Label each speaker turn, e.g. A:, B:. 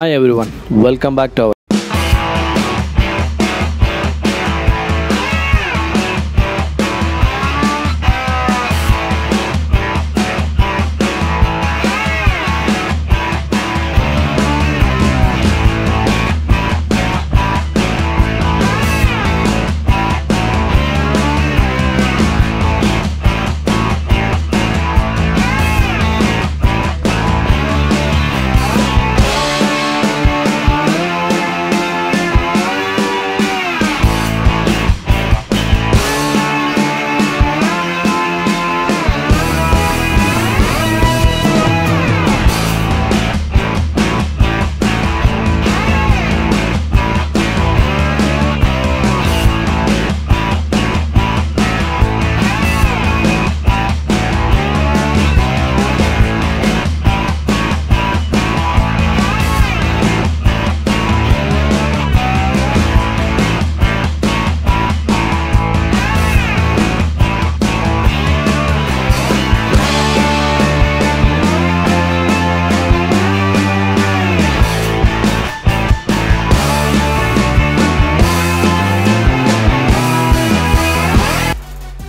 A: Hi everyone, welcome back to our